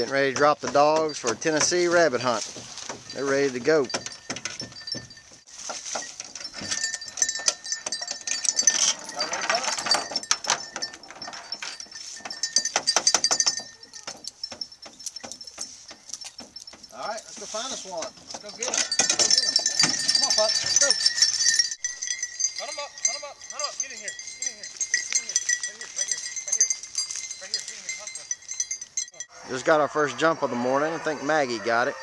Getting ready to drop the dogs for a Tennessee rabbit hunt. They're ready to go. All right, let's go find us one. Let's go get him. Let's go get him. Come on, pup. Let's go. Hunt him up, hunt him up, hunt him up. Get in here, get in here. Right here, right here, right here. Right here, get in here, hunt one. Just got our first jump of the morning. I think Maggie got it.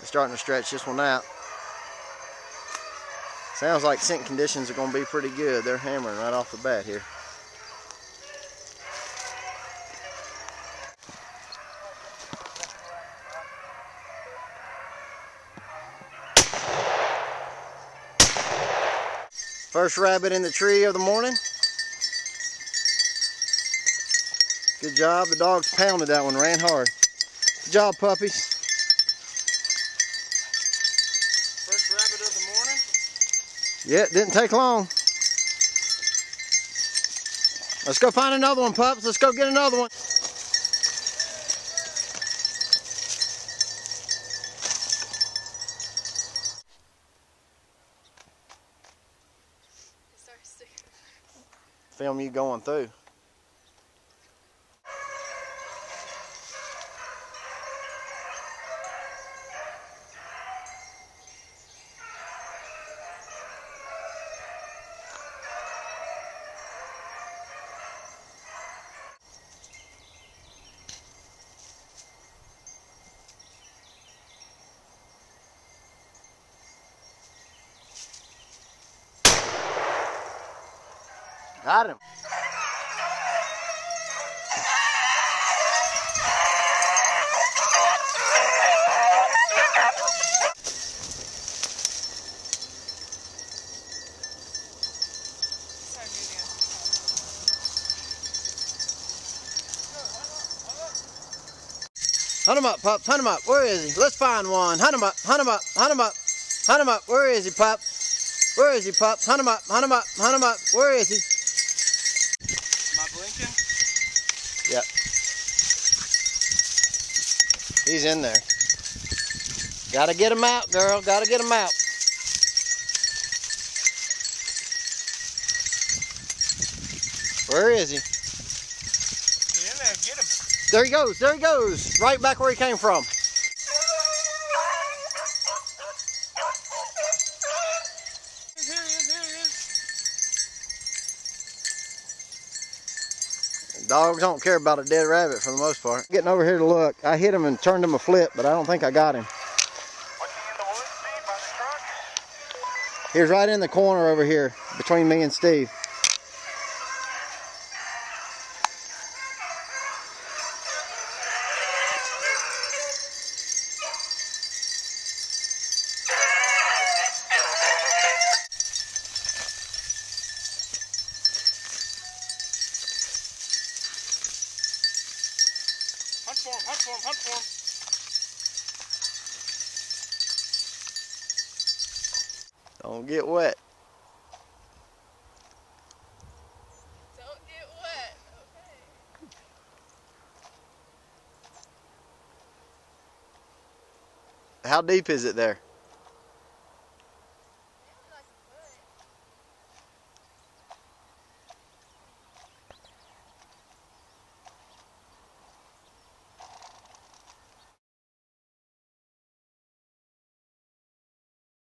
We're starting to stretch this one out. Sounds like scent conditions are going to be pretty good. They're hammering right off the bat here. First rabbit in the tree of the morning. Good job. The dogs pounded that one, ran hard. Good job, puppies. First rabbit of the morning. Yeah, it didn't take long. Let's go find another one, pups. Let's go get another one. Film you going through. Got him. Hunt him up, pups. Hunt him up. Where is he? Let's find one. Hunt him up. Hunt him up. Hunt him up. Hunt him up. Where is he, pup? Where is he, pups? Hunt him up. Hunt him up. Hunt him up. Where is he? Yep. He's in there. Gotta get him out, girl. Gotta get him out. Where is he? Get in there, get him. There he goes. There he goes. Right back where he came from. Dogs don't care about a dead rabbit for the most part. Getting over here to look. I hit him and turned him a flip, but I don't think I got him. What's he in the woods, Steve, by the truck? He was right in the corner over here between me and Steve. For him, hunt for him, hunt for him. Don't get wet. Don't get wet. Okay. How deep is it there?